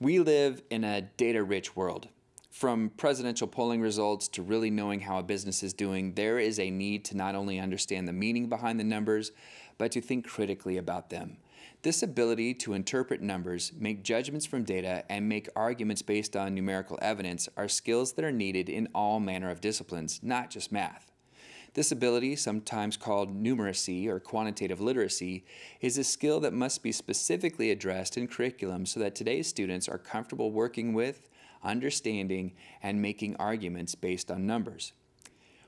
We live in a data rich world. From presidential polling results to really knowing how a business is doing, there is a need to not only understand the meaning behind the numbers, but to think critically about them. This ability to interpret numbers, make judgments from data, and make arguments based on numerical evidence are skills that are needed in all manner of disciplines, not just math. This ability, sometimes called numeracy or quantitative literacy, is a skill that must be specifically addressed in curriculum so that today's students are comfortable working with, understanding, and making arguments based on numbers.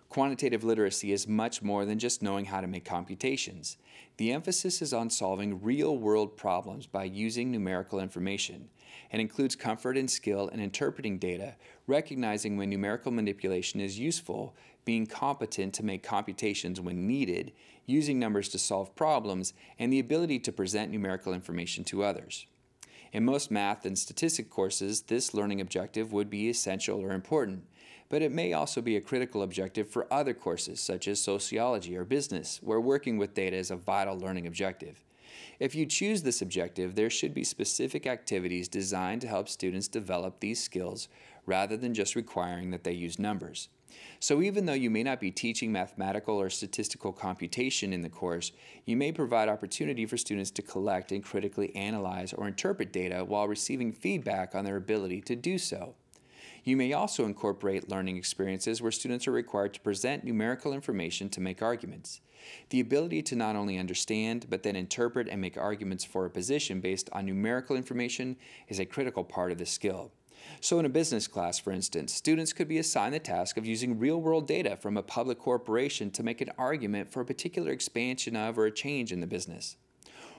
Quantitative literacy is much more than just knowing how to make computations. The emphasis is on solving real world problems by using numerical information and includes comfort and skill in interpreting data, recognizing when numerical manipulation is useful, being competent to make computations when needed, using numbers to solve problems, and the ability to present numerical information to others. In most math and statistics courses, this learning objective would be essential or important, but it may also be a critical objective for other courses such as sociology or business, where working with data is a vital learning objective. If you choose this objective, there should be specific activities designed to help students develop these skills rather than just requiring that they use numbers. So even though you may not be teaching mathematical or statistical computation in the course, you may provide opportunity for students to collect and critically analyze or interpret data while receiving feedback on their ability to do so. You may also incorporate learning experiences where students are required to present numerical information to make arguments. The ability to not only understand, but then interpret and make arguments for a position based on numerical information is a critical part of the skill. So, in a business class, for instance, students could be assigned the task of using real world data from a public corporation to make an argument for a particular expansion of or a change in the business.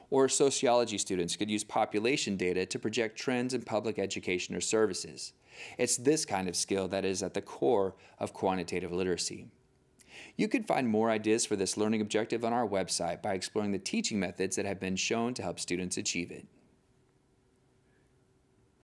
Or sociology students could use population data to project trends in public education or services. It's this kind of skill that is at the core of quantitative literacy. You can find more ideas for this learning objective on our website by exploring the teaching methods that have been shown to help students achieve it.